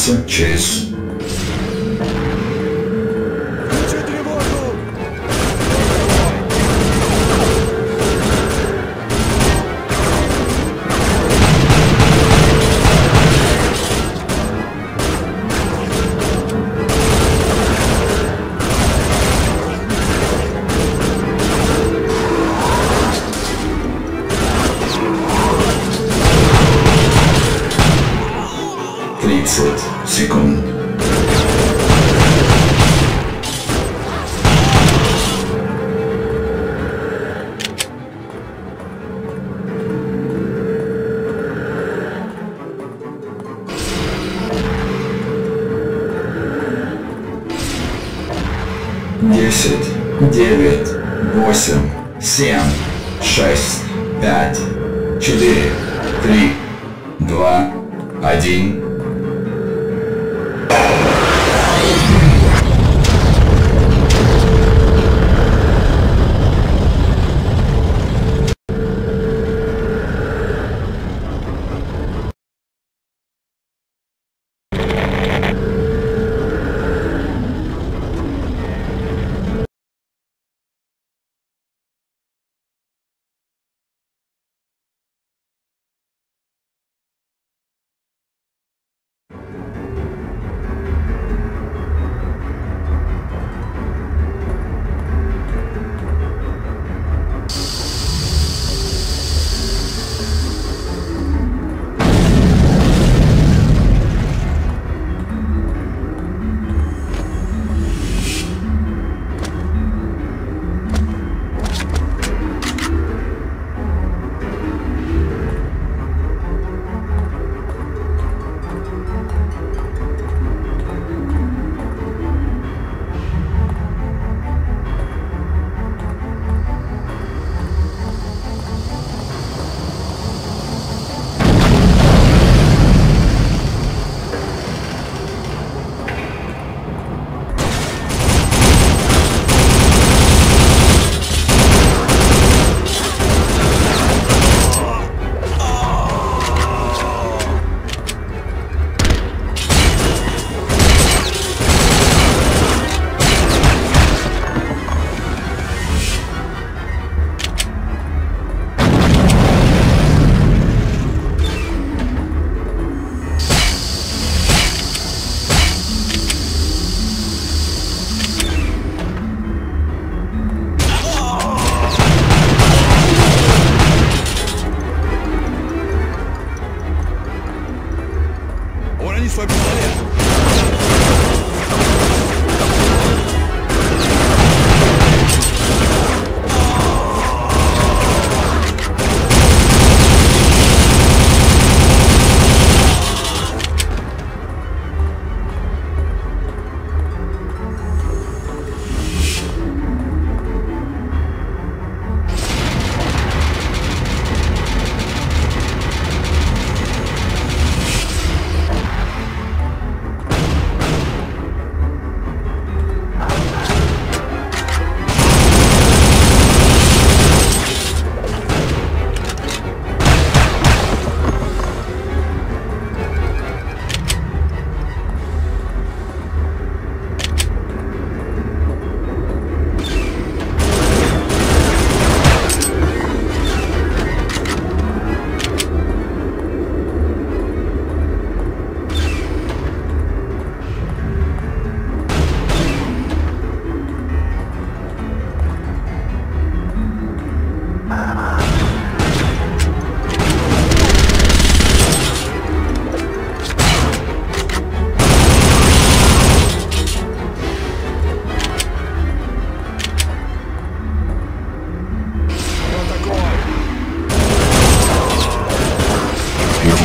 Sanchez. Десять, девять, восемь, семь, шесть, пять, четыре, три, два, один.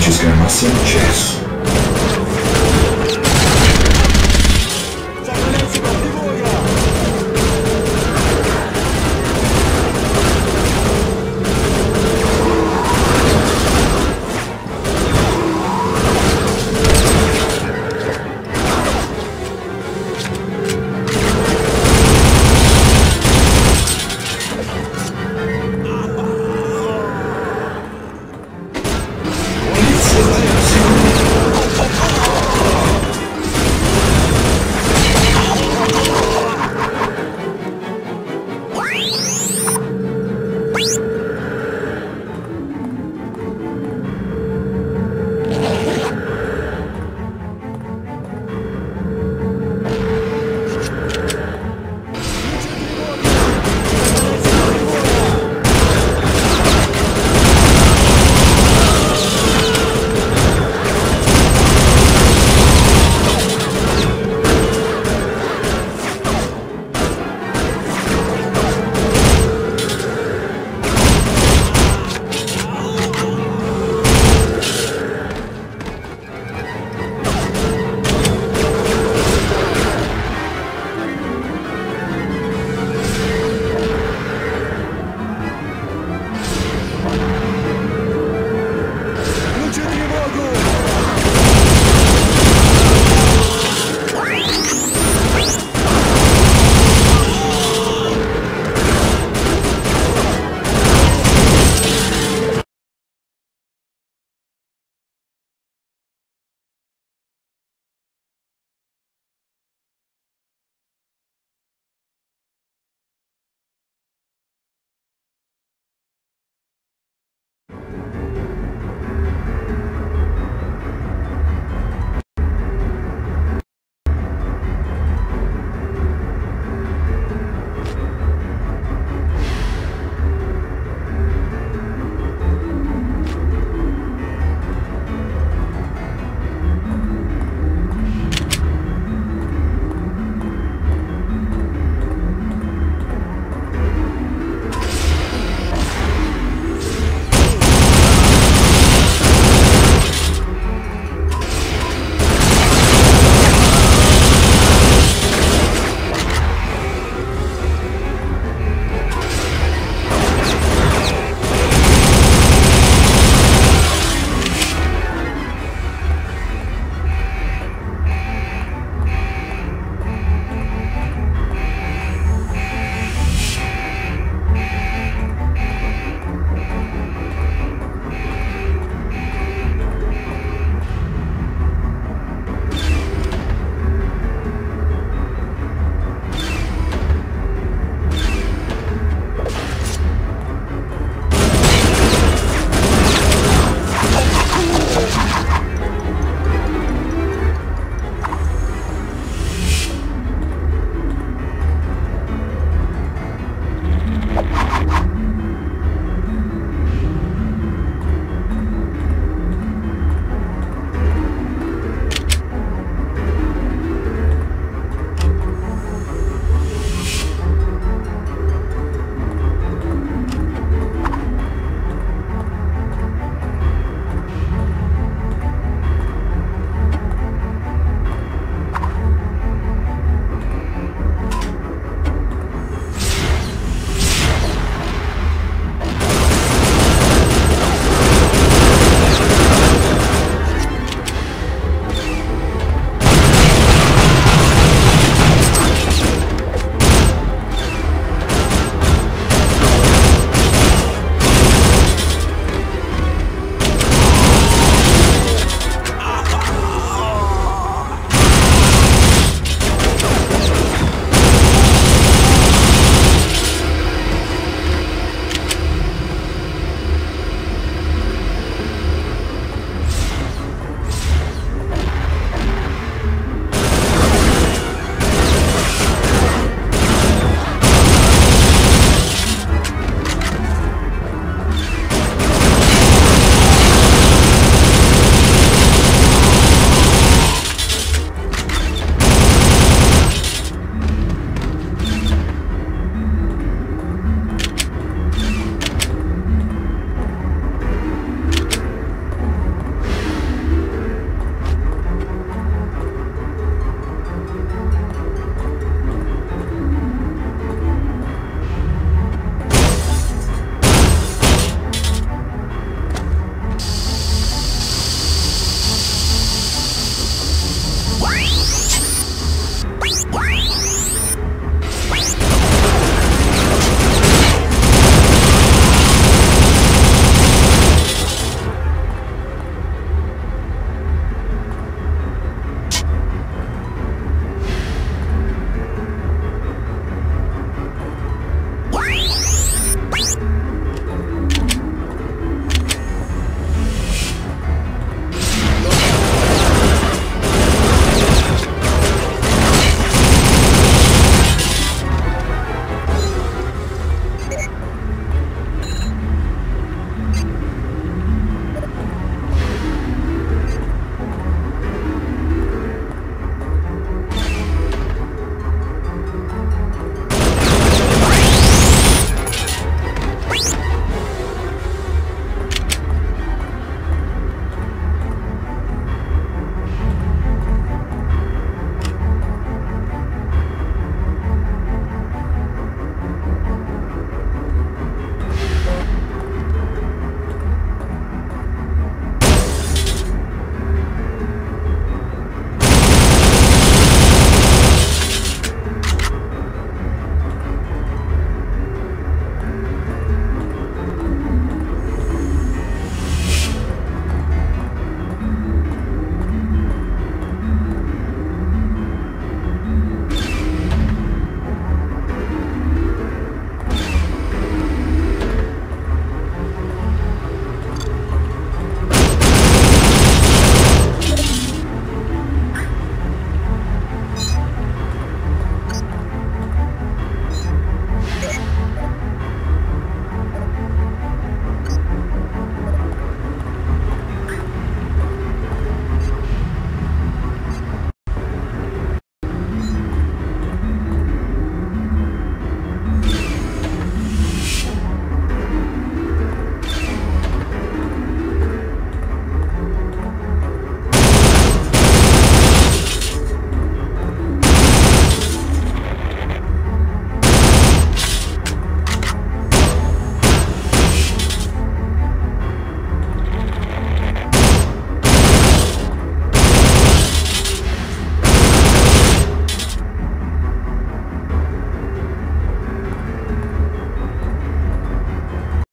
Desgramação Jazz.